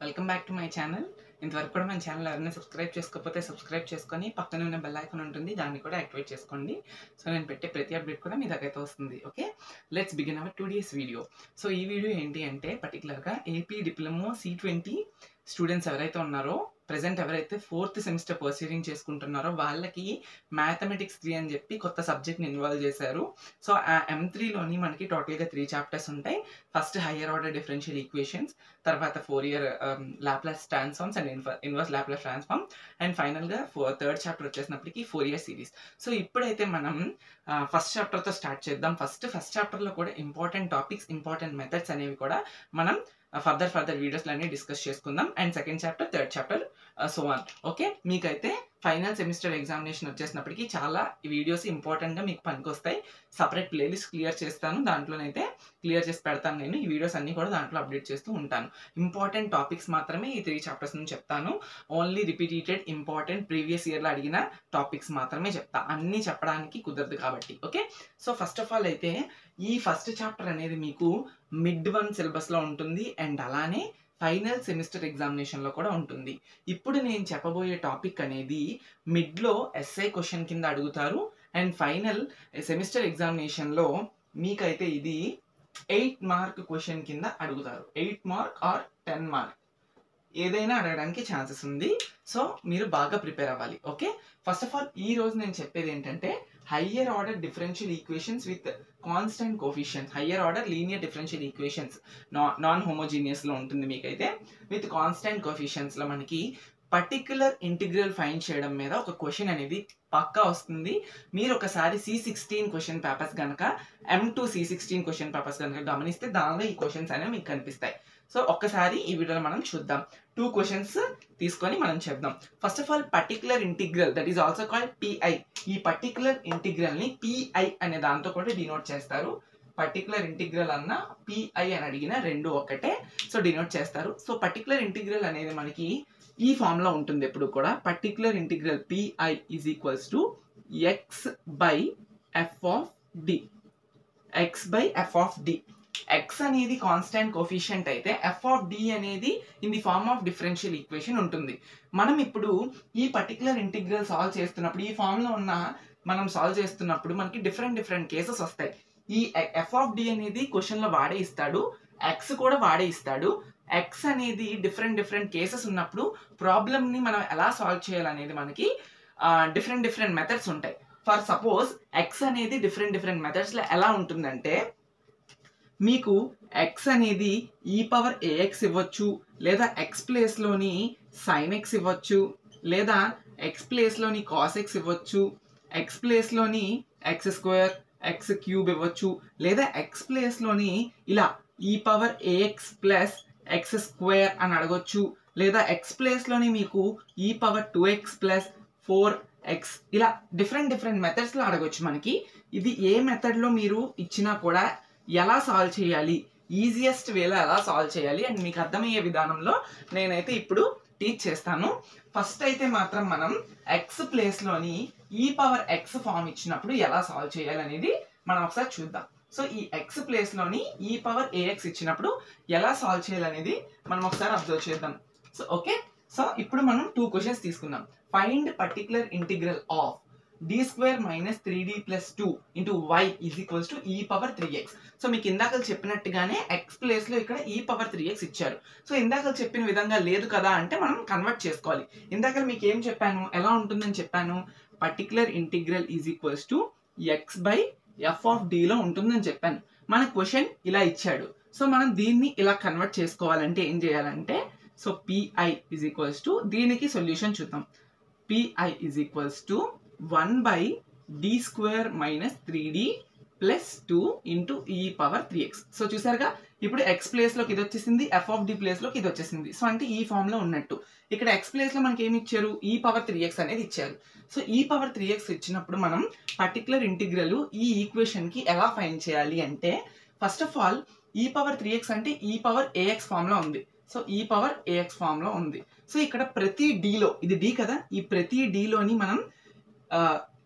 Welcome back to my channel ఇంతవరకు కూడా మన ఛానల్ ఎవరైనా సబ్స్క్రైబ్ చేసుకోకపోతే సబ్స్క్రైబ్ చేసుకొని పక్కన ఉన్న బెల్ ఐకాన్ ఉంటుంది దాన్ని కూడా యాక్టివేట్ చేసుకోండి. సో నేను పెట్టే ప్రతి అప్డేట్ కూడా మీ దగ్గర వస్తుంది okay let's begin our two days video so ఈ వీడియో ఏంటి అంటే పర్టికులర్గా AP diploma C twenty students ఎవరైతే ఉన్నారో ప్రజెంట్ ఎవరైతే ఫోర్త్ సెమిస్టర్ పర్సీరింగ్ చేసుకుంటున్నారో వాళ్ళకి మ్యాథమెటిక్స్ త్రీ అని చెప్పి కొత్త సబ్జెక్ట్ని ఇన్వాల్వ్ చేశారు. సో ఆ ఎం త్రీలోని మనకి టోటల్గా త్రీ చాప్టర్స్ ఉంటాయి. First higher order differential equations తర్వాత Fourier Laplace transforms and inverse Laplace transform and ఫైనల్గా ఫోర్ థర్డ్ చాప్టర్ వచ్చేసినప్పటికీ ఫోర్ ఇయర్ సిరీస్ సో ఇప్పుడైతే మనం ఫస్ట్ చాప్టర్తో స్టార్ట్ చేద్దాం. ఫస్ట్ ఫస్ట్ చాప్టర్లో కూడా ఇంపార్టెంట్ టాపిక్స్ ఇంపార్టెంట్ మెథడ్స్ అనేవి కూడా మనం ఫర్దర్ ఫర్దర్ వీడియోస్లో అన్ని డిస్కస్ చేసుకుందాం. And second chapter third chapter so one okay మీకైతే ఫైనల్ సెమిస్టర్ ఎగ్జామినేషన్ వచ్చేసినప్పటికీ చాలా వీడియోస్ ఇంపార్టెంట్గా మీకు పనికొస్తాయి. సపరేట్ ప్లేలిస్ట్ క్లియర్ చేస్తాను. దాంట్లోనైతే క్లియర్ చేసి పెడతాను నేను. ఈ వీడియోస్ అన్ని కూడా దాంట్లో అప్డేట్ చేస్తూ ఉంటాను. ఇంపార్టెంట్ టాపిక్స్ మాత్రమే ఈ త్రీ చాప్టర్స్ నుంచి చెప్తాను. ఓన్లీ రిపీటెడ్ ఇంపార్టెంట్ ప్రీవియస్ ఇయర్లో అడిగిన టాపిక్స్ మాత్రమే చెప్తా. అన్నీ చెప్పడానికి కుదరదు కాబట్టి. Okay so first of all అయితే ఈ ఫస్ట్ చాప్టర్ అనేది మీకు మిడ్ వన్ సిలబస్లో ఉంటుంది. అండ్ అలానే ఫైనల్ సెమిస్టర్ ఎగ్జామినేషన్లో కూడా ఉంటుంది. ఇప్పుడు నేను చెప్పబోయే టాపిక్ అనేది మిడ్లో ఎస్ఐ క్వశ్చన్ కింద అడుగుతారు. అండ్ ఫైనల్ సెమిస్టర్ ఎగ్జామినేషన్లో మీకైతే ఇది ఎయిట్ మార్క్ క్వశ్చన్ కింద అడుగుతారు. Eight mark or ten mark. ఏదైనా అడగడానికి ఛాన్సెస్ ఉంది. సో మీరు బాగా ప్రిపేర్ అవ్వాలి. ఓకే? ఫస్ట్ ఆఫ్ ఆల్ ఈ రోజు నేను చెప్పేది ఏంటంటే higher order differential equations with constant coefficients higher order linear differential equations non హోమోజీనియస్లో ఉంటుంది మీకైతే. విత్ కాన్స్టెంట్ కోఫిషియన్స్లో మనకి పర్టిక్యులర్ ఇంటిగ్రల్ ఫైండ్ చేయడం మీద ఒక క్వశ్చన్ అనేది పక్కా వస్తుంది. మీరు ఒకసారి సి సిక్స్టీన్ క్వశ్చన్ పేపర్స్ కనుక M two C sixteen question papers కనుక గమనిస్తే దానిలో ఈ క్వశ్చన్స్ అనేవి మీకు కనిపిస్తాయి. సో ఒక్కసారి ఈ వీడియోలో మనం చూద్దాం. టూ క్వశ్చన్స్ తీసుకొని మనం చెప్దాం. First of all particular integral that is also called P I particular ఇంటిగ్రల్ని pi అనే దాంతో కూడా డినోట్ చేస్తారు. పర్టికులర్ ఇంటిగ్రల్ అన్న పిఐ అని అడిగిన రెండు ఒకటే సో డినోట్ చేస్తారు. సో పర్టికులర్ ఇంటిగ్రల్ అనేది మనకి ఈ ఫామ్లో ఉంటుంది ఎప్పుడు కూడా. Particular integral PI is equals to X by F of D X by F of D X అనేది కాన్స్టాంట్ కోఫిషియంట్ అయితే ఎఫ్ ఆఫ్ డి అనేది in the form of differential equation ఉంటుంది. మనం ఇప్పుడు ఈ పర్టికులర్ ఇంటిగ్రల్ సాల్వ్ చేస్తున్నప్పుడు ఈ ఫామ్లో ఉన్న మనం సాల్వ్ చేస్తున్నప్పుడు మనకి డిఫరెంట్ డిఫరెంట్ కేసెస్ వస్తాయి. ఈ ఎఫ్ ఆఫ్ డి అనేది క్వశ్చన్లో వాడే ఇస్తాడు ఎక్స్ కూడా వాడే ఇస్తాడు. ఎక్స్ అనేది డిఫరెంట్ డిఫరెంట్ కేసెస్ ఉన్నప్పుడు ప్రాబ్లమ్ని మనం ఎలా సాల్వ్ చేయాలనేది మనకి డిఫరెంట్ డిఫరెంట్ మెథడ్స్ ఉంటాయి. ఫర్ సపోజ్ ఎక్స్ అనేది డిఫరెంట్ డిఫరెంట్ మెథడ్స్లో ఎలా ఉంటుందంటే మీకు ఎక్స్ అనేది ఈ పవర్ ఏఎక్స్ ఇవ్వచ్చు లేదా ఎక్స్ ప్లేస్లోని సైన్ ఎక్స్ ఇవ్వచ్చు లేదా ఎక్స్ ప్లేస్లోని కాస్ ఎక్స్ ఇవ్వచ్చు ఎక్స్ ప్లేస్లోని ఎక్స్ స్క్వేర్ ఎక్స్ క్యూబ్ ఇవ్వచ్చు లేదా ఎక్స్ ప్లేస్లోని ఇలా E power A X plus X square అని అడగొచ్చు లేదా ఎక్స్ ప్లేస్లోని మీకు E power two X plus four X ఇలా డిఫరెంట్ డిఫరెంట్ మెథడ్స్లో అడగొచ్చు మనకి. ఇది ఏ మెథడ్లో మీరు ఇచ్చినా కూడా ఎలా సాల్వ్ చేయాలి? ఈజియెస్ట్ వేలో ఎలా సాల్వ్ చేయాలి? అండ్ మీకు అర్థమయ్యే విధానంలో నేనైతే ఇప్పుడు టీచ్ చేస్తాను. ఫస్ట్ అయితే మాత్రం మనం ఎక్స్ ప్లేస్లోని ఈ పవర్ ఎక్స్ ఫామ్ ఇచ్చినప్పుడు ఎలా సాల్వ్ చేయాలి అనేది మనం ఒకసారి చూద్దాం. సో ఈ ఎక్స్ ప్లేస్లోని ఈ పవర్ ఏఎక్స్ ఇచ్చినప్పుడు ఎలా సాల్వ్ చేయాలనేది మనం ఒకసారి అబ్జర్వ్ చేద్దాం. సో ఓకే సో ఇప్పుడు మనం టూ క్వశ్చన్స్ తీసుకుందాం. Find particular integral of D square minus three D plus two into Y is equals to E power three X so మీకు ఇందాక చెప్పినట్టుగానే ఎక్స్ ప్లేస్లో ఇక్కడ ఈ పవర్ త్రీ ఎక్స్ ఇచ్చారు. సో ఇందాక చెప్పిన విధంగా లేదు కదా అంటే మనం కన్వర్ట్ చేసుకోవాలి. ఇందాక మీకు ఏం చెప్పాను? ఎలా ఉంటుందని చెప్పాను? Particular integral is equals to X by F of డిలో ఉంటుందని చెప్పాను. మన క్వశ్చన్ ఇలా ఇచ్చాడు. సో మనం దీన్ని ఇలా కన్వర్ట్ చేసుకోవాలంటే ఏం చేయాలంటే so PI is equals to దీనికి సొల్యూషన్ చూద్దాం. PI is equals to one by D square minus three D plus two into E power three X. So చూసారుగా ఇప్పుడు ఎక్స్ ప్లేస్లోకి ఇది వచ్చేసింది ఎఫ్ ఆఫ్ డి ప్లేస్లోకి ఇది వచ్చేసింది. సో అంటే ఈ ఫామ్లో ఉన్నట్టు. ఇక్కడ ఎక్స్ ప్లేస్లో మనకి ఏమి ఇచ్చారు? ఈ పవర్ త్రీ ఎక్స్ అనేది ఇచ్చారు. సో ఈ పవర్ త్రీ ఎక్స్ ఇచ్చినప్పుడు మనం పర్టికులర్ ఇంటిగ్రల్ ఈ ఈక్వేషన్కి ఎలా ఫైన్ చేయాలి అంటే first of all E power three X అంటే ఈ పవర్ ఏఎక్స్ ఫామ్లో ఉంది. సో ఈ పవర్ ఏఎక్స్ ఫామ్లో ఉంది. సో ఇక్కడ ప్రతి డీలో ఇది డి కదా ఈ ప్రతి డీలోని మనం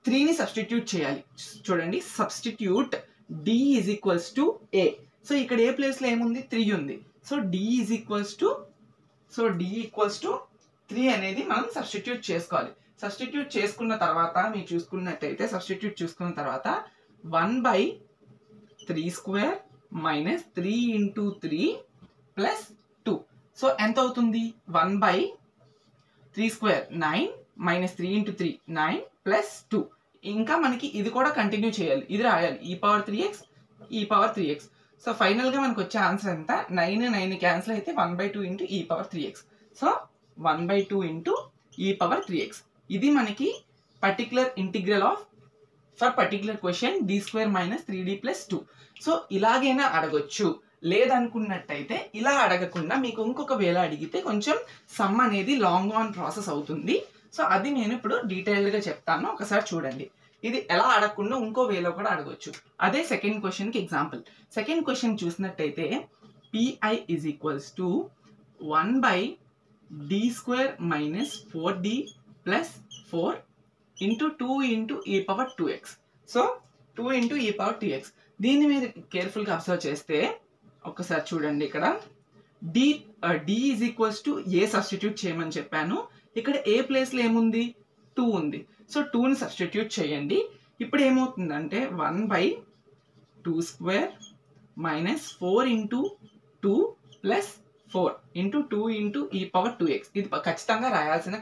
త్రీని సబ్స్టిట్యూట్ చేయాలి. చూడండి substitute D is equals to A so ఇక్కడ ఏ ప్లేస్లో ఏముంది? త్రీ ఉంది. So D is equals to so D equals to three అనేది మనం సబ్స్టిట్యూట్ చేసుకోవాలి. సబ్స్టిట్యూట్ చేసుకున్న తర్వాత మీరు చూసుకున్నట్టయితే సబ్స్టిట్యూట్ చూసుకున్న తర్వాత one by three square minus three into three plus two so ఎంత అవుతుంది? One by three square nine minus three into three nine plus two. ఇంకా మనకి ఇది కూడా కంటిన్యూ చేయాలి. ఇది రాయాలి. E power three X E power three X so ఫైనల్గా మనకు వచ్చే ఆన్సర్ ఎంత? నైన్ నైన్ క్యాన్సిల్ అయితే one by two into E power three X so one by two into E power three X ఇది మనకి particular integral of for particular question D square minus three D plus two so ఇలాగైనా అడగొచ్చు. లేదనుకున్నట్టయితే ఇలా అడగకుండా మీకు ఇంకొక వేళ అడిగితే కొంచెం సమ్ అనేది లాంగ్ ఆన్ ప్రాసెస్ అవుతుంది. సో అది నేను ఇప్పుడు డీటెయిల్డ్గా చెప్తాను. ఒకసారి చూడండి. ఇది ఎలా అడగకుండా ఇంకో వేలో కూడా అడగొచ్చు. అదే సెకండ్ క్వశ్చన్కి ఎగ్జాంపుల్ సెకండ్ క్వశ్చన్ చూసినట్టయితే PI is equals to one by D square minus four D plus four into two into e power two x so two into e power two x దీన్ని మీరు కేర్ఫుల్గా observe చేస్తే ఒకసారి చూడండి ఇక్కడ. D D is equals to a substitute చేయమని చెప్పాను. ఇక్కడ ఏ ప్లేస్లో ఏముంది? టూ ఉంది. సో టూని సబ్స్టిట్యూట్ చేయండి. ఇప్పుడు ఏమవుతుందంటే one by two square minus four into two plus four into two into e power two x ఇది ఖచ్చితంగా రాయాల్సిన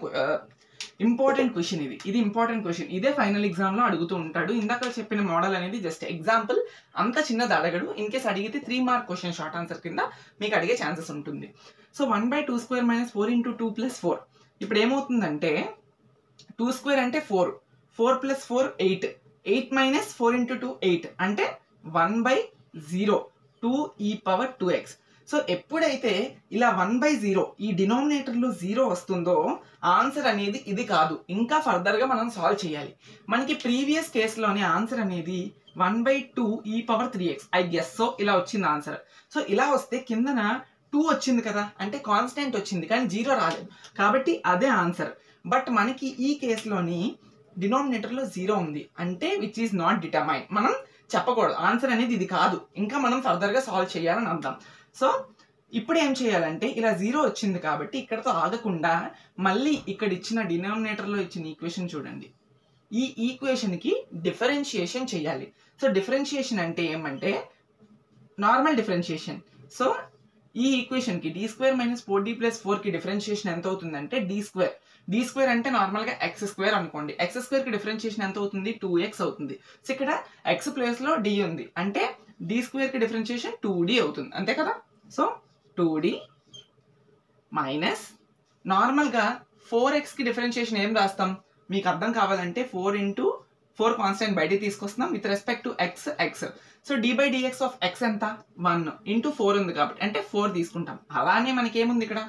ఇంపార్టెంట్ క్వశ్చన్ ఇది. ఇది ఇంపార్టెంట్ క్వశ్చన్ ఇదే ఫైనల్ ఎగ్జామ్లో అడుగుతూ ఉంటాడు. ఇందాక చెప్పిన మోడల్ అనేది జస్ట్ ఎగ్జాంపుల్ అంత చిన్నది అడగడు. ఇన్ కేస్ అడిగితే three mark question short answer కింద మీకు అడిగే ఛాన్సెస్ ఉంటుంది. So one by two square minus four into two plus four ఇప్పుడు ఏమవుతుందంటే టూ స్క్వేర్ అంటే four. Four plus four eight. Eight minus four into two eight. అంటే one by zero. Two e power two x. So ఎప్పుడైతే ఇలా one by zero ఈ డినామినేటర్లో zero వస్తుందో answer అనేది ఇది కాదు. ఇంకా ఫర్దర్గా మనం సాల్వ్ చేయాలి. మనకి ప్రీవియస్ కేసులోని ఆన్సర్ అనేది one by two e power three x. I guess. So ఇలా వచ్చింది ఆన్సర్. సో ఇలా వస్తే కిందన టూ వచ్చింది కదా అంటే కాన్స్టెంట్ వచ్చింది కానీ జీరో రాలేదు. కాబట్టి అదే ఆన్సర్ బట్ మనకి ఈ కేసులోని డినామినేటర్లో జీరో ఉంది. అంటే విచ్ ఈస్ నాట్ డిటర్మైన్ మనం చెప్పకూడదు. ఆన్సర్ అనేది ఇది కాదు. ఇంకా మనం ఫర్దర్గా సాల్వ్ చేయాలని అర్థం. సో ఇప్పుడు ఏం చేయాలంటే ఇలా జీరో వచ్చింది కాబట్టి ఇక్కడతో ఆగకుండా మళ్ళీ ఇక్కడ ఇచ్చిన డినామినేటర్లో ఇచ్చిన ఈక్వేషన్ చూడండి. ఈ ఈక్వేషన్కి డిఫరెన్షియేషన్ చేయాలి. సో డిఫరెన్షియేషన్ అంటే ఏమంటే నార్మల్ డిఫరెన్షియేషన్ సో ఈ ఈక్వేషన్కి D square minus four D plus ఫోర్కి డిఫరెన్షియేషన్ ఎంత అవుతుందంటే డి స్క్వేర్ డి స్క్వేర్ అంటే నార్మల్గా ఎక్స్ స్క్వేర్ అనుకోండి. ఎక్స్ స్క్వేర్కి డిఫరెన్షియేషన్ ఎంత అవుతుంది? టూ ఎక్స్ అవుతుంది. సో ఇక్కడ ఎక్స్ ప్లేస్లో డి ఉంది. అంటే డి స్క్వేర్కి డిఫరెన్షియేషన్ టూ డి అవుతుంది. అంతే కదా? సో టూ డి మైనస్ నార్మల్గా ఫోర్ ఎక్స్కి డిఫరెన్షియేషన్ ఏం రాస్తాం? మీకు అర్థం కావాలంటే ఫోర్ ఇంటూ ఫోర్ కాన్స్టెంట్ బయటికి తీసుకొస్తున్నాం. With respect to x x so D by DX of x ఎంత? వన్ ఇంటూ ఫోర్ ఉంది కాబట్టి అంటే ఫోర్ తీసుకుంటాం. అలానే మనకి ఏముంది ఇక్కడ?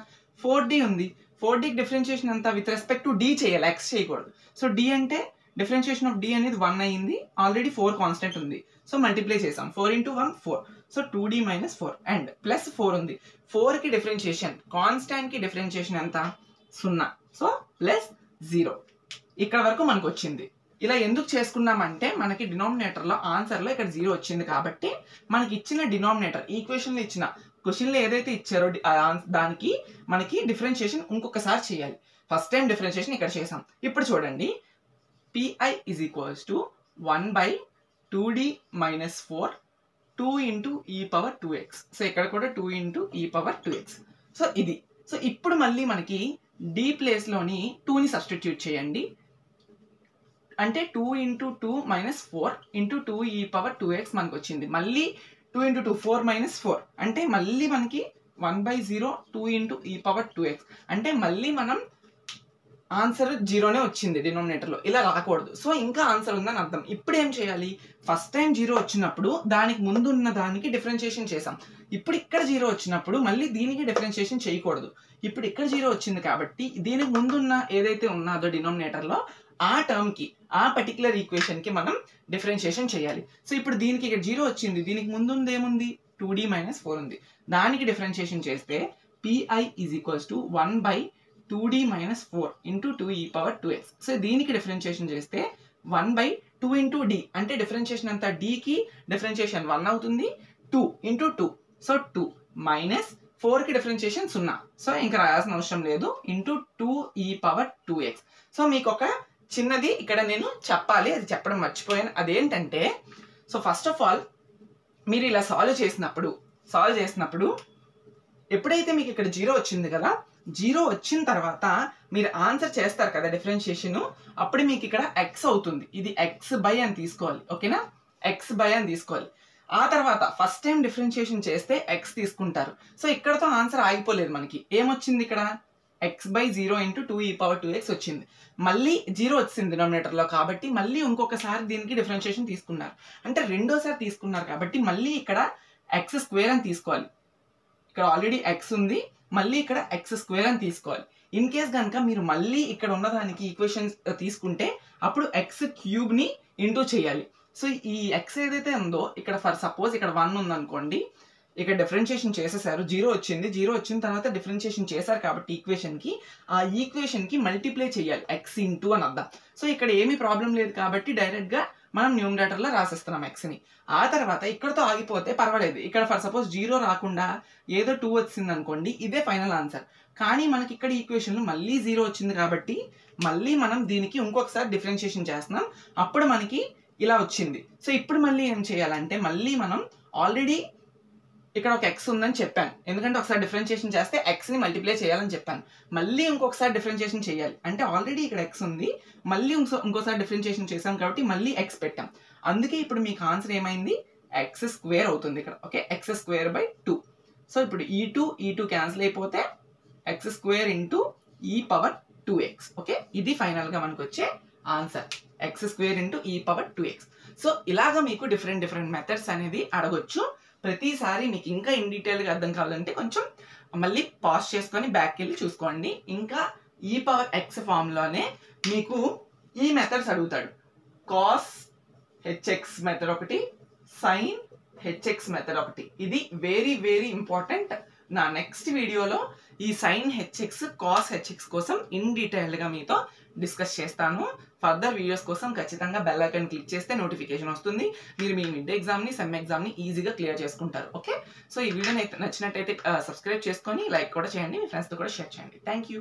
ఫోర్ డి ఉంది. ఫోర్ డికి డిఫరెన్షియేషన్ ఎంత? విత్ రెస్పెక్ట్ టు డి చేయాలి. ఎక్స్ చేయకూడదు. సో డి అంటే డిఫరెన్షియేషన్ ఆఫ్ డి అనేది వన్ అయ్యింది ఆల్రెడీ ఫోర్ కాన్స్టెంట్ ఉంది. సో మల్టిప్లై చేసాం. Four into one four so two D minus four and plus four ఉంది. ఫోర్కి డిఫరెన్షియేషన్ కాన్స్టాంట్కి డిఫరెన్షియేషన్ ఎంత? సున్నా. సో ప్లస్ జీరో ఇక్కడ వరకు మనకు వచ్చింది ఇలా ఎందుకు చేసుకున్నామంటే మనకి డినామినేటర్లో ఆన్సర్లో ఇక్కడ జీరో వచ్చింది కాబట్టి మనకి ఇచ్చిన డినామినేటర్ ఈక్వేషన్లో ఇచ్చిన క్వశ్చన్లో ఏదైతే ఇచ్చారో దానికి మనకి డిఫరెన్షియేషన్ ఇంకొకసారి చేయాలి. ఫస్ట్ టైం డిఫరెన్షియేషన్ ఇక్కడ చేసాం. ఇప్పుడు చూడండి. PI is equals to one by two D minus four two into e power two x so ఇక్కడ కూడా two into e power two x so ఇది. సో ఇప్పుడు మళ్ళీ మనకి డి ప్లేస్లోని టూని సబ్స్టిట్యూట్ చేయండి. అంటే two into two minus four into two e power two x మనకు వచ్చింది మళ్ళీ two into two four minus four అంటే మళ్ళీ మనకి one by zero two into e power two x అంటే మళ్ళీ మనం ఆన్సర్ జీరోనే వచ్చింది డినోమినేటర్లో ఇలా రాకూడదు. సో ఇంకా ఆన్సర్ ఉందని అర్థం. ఇప్పుడు ఏం చేయాలి? ఫస్ట్ టైం జీరో వచ్చినప్పుడు దానికి ముందు ఉన్న దానికి డిఫరెన్షియేషన్ చేసాం ఇప్పుడు ఇక్కడ జీరో వచ్చినప్పుడు మళ్ళీ దీనికి డిఫరెన్షియేషన్ చేయకూడదు. ఇప్పుడు ఇక్కడ జీరో వచ్చింది కాబట్టి దీనికి ముందున్న ఏదైతే ఉన్నదో డినోమినేటర్లో ఆ టర్మ్కి ఆ పర్టికులర్ ఈక్వేషన్కి మనం డిఫరెన్షియేషన్ చేయాలి. సో ఇప్పుడు దీనికి ఇక్కడ జీరో వచ్చింది. దీనికి ముందు ఉంది ఏముంది? టూ డి మైనస్ ఫోర్ ఉంది. దానికి డిఫరెన్షియేషన్ చేస్తే PI is equals to one by two D minus four into two e power two x so దీనికి డిఫరెన్షియేషన్ చేస్తే one by two into D అంటే డిఫరెన్షియేషన్ అంతా డికి డిఫరెన్షియేషన్ వన్ అవుతుంది. Two into two so two minus ఫోర్కి differentiation సున్నా. So ఇంకా రాయాల్సిన అవసరం లేదు. Into two e power two x so మీకు ఒక చిన్నది ఇక్కడ నేను చెప్పాలి అది చెప్పడం మర్చిపోయాను. అదేంటంటే సో ఫస్ట్ ఆఫ్ ఆల్ మీరు ఇలా సాల్వ్ చేసినప్పుడు సాల్వ్ చేసినప్పుడు ఎప్పుడైతే మీకు ఇక్కడ జీరో వచ్చింది కదా జీరో వచ్చిన తర్వాత మీరు ఆన్సర్ చేస్తారు కదా డిఫరెన్షియేషన్ అప్పుడు మీకు ఇక్కడ ఎక్స్ అవుతుంది. ఇది ఎక్స్ బై అని తీసుకోవాలి ఓకేనా ఎక్స్ బై అని తీసుకోవాలి. ఆ తర్వాత ఫస్ట్ టైం డిఫరెన్షియేషన్ చేస్తే ఎక్స్ తీసుకుంటారు. సో ఇక్కడతో ఆన్సర్ ఆగిపోలేదు మనకి. ఏమొచ్చింది ఇక్కడ? X by zero into two e power two x వచ్చింది. మళ్ళీ జీరో వచ్చింది డినామినేటర్లో కాబట్టి మళ్ళీ ఇంకొకసారి దీనికి డిఫరెన్షియేషన్ తీసుకున్నారు. అంటే రెండోసారి తీసుకున్నారు కాబట్టి మళ్ళీ ఇక్కడ ఎక్స్ స్క్వేర్ అని తీసుకోవాలి. ఇక్కడ ఆల్రెడీ ఎక్స్ ఉంది మళ్ళీ ఇక్కడ ఎక్స్ స్క్వేర్ అని తీసుకోవాలి. ఇన్ కేస్ కనుక మీరు మళ్ళీ ఇక్కడ ఉన్నదానికి ఈక్వేషన్స్ తీసుకుంటే అప్పుడు ఎక్స్ క్యూబ్ని ఇంటూ చేయాలి. సో ఈ ఎక్స్ ఏదైతే ఉందో ఇక్కడ ఫర్ సపోజ్ ఇక్కడ వన్ ఉందనుకోండి ఇక్కడ డిఫరెన్షియేషన్ చేసేసారు. జీరో వచ్చింది. జీరో వచ్చిన తర్వాత డిఫరెన్షియేషన్ చేశారు కాబట్టి ఈక్వేషన్కి ఆ ఈక్వేషన్కి మల్టిప్లై చేయాలి. ఎక్స్ ఇంటూ అని అర్థం. సో ఇక్కడ ఏమీ ప్రాబ్లం లేదు కాబట్టి డైరెక్ట్గా మనం న్యూమినేటర్లో రాసేస్తున్నాం ఎక్స్ని ఆ తర్వాత ఇక్కడతో ఆగిపోతే పర్వాలేదు. ఇక్కడ ఫర్ సపోజ్ జీరో రాకుండా ఏదో టూ వచ్చింది అనుకోండి ఇదే ఫైనల్ ఆన్సర్ కానీ మనకి ఇక్కడ ఈక్వేషన్లో మళ్ళీ జీరో వచ్చింది కాబట్టి మళ్ళీ మనం దీనికి ఇంకొకసారి డిఫరెన్షియేషన్ చేస్తున్నాం. అప్పుడు మనకి ఇలా వచ్చింది. సో ఇప్పుడు మళ్ళీ ఏం చేయాలంటే మళ్ళీ మనం ఆల్రెడీ ఇక్కడ ఒక ఎక్స్ ఉందని చెప్పాను. ఎందుకంటే ఒకసారి డిఫరెన్షియేషన్ చేస్తే ఎక్స్ని మల్టిప్లై చేయాలని చెప్పాను. మళ్ళీ ఇంకొకసారి డిఫరెన్షియేషన్ చేయాలి. అంటే ఆల్రెడీ ఇక్కడ ఎక్స్ ఉంది. మళ్ళీ ఇంకో ఇంకోసారి డిఫరెన్షియేషన్ చేసాం కాబట్టి మళ్ళీ ఎక్స్ పెట్టాం. అందుకే ఇప్పుడు మీకు ఆన్సర్ ఏమైంది? ఎక్స్ స్క్వేర్ అవుతుంది ఇక్కడ. Okay x square by two so ఇప్పుడు ఈ టూ ఈ టూ క్యాన్సిల్ అయిపోతే x square into e power two x okay ఇది ఫైనల్గా మనకు వచ్చే answer x square into e power two x so ఇలాగ మీకు డిఫరెంట్ డిఫరెంట్ మెథడ్స్ అనేది అడగొచ్చు. ప్రతిసారి మీకు ఇంకా ఇన్ డీటెయిల్గా అర్థం కావాలంటే కొంచెం మళ్ళీ పాజ్ చేసుకొని బ్యాక్ వెళ్ళి చూసుకోండి. ఇంకా ఈ పవర్ ఎక్స్ ఫామ్లోనే మీకు ఈ మెథడ్స్ అడుగుతాడు. కాస్ హెచ్ఎక్స్ మెథడ్ ఒకటి సైన్ హెచ్ఎక్స్ మెథడ్ ఒకటి. ఇది వెరీ వెరీ ఇంపార్టెంట్ నా నెక్స్ట్ వీడియోలో ఈ sine h x cos h x కోసం ఇన్ డీటెయిల్గా మీతో డిస్కస్ చేస్తాను. ఫర్దర్ వీడియోస్ కోసం ఖచ్చితంగా బెల్ ఐకన్ క్లిక్ చేస్తే నోటిఫికేషన్ వస్తుంది. మీరు మీ మిడ్ ఎగ్జామ్ని సెమ్ ఎగ్జామ్ని ఈజీగా క్లియర్ చేసుకుంటారు. ఓకే సో ఈ వీడియోని నచ్చినట్టయితే uh, సబ్స్క్రైబ్ చేసుకొని లైక్ కూడా చేయండి. మీ ఫ్రెండ్స్తో కూడా షేర్ చేయండి. Thank you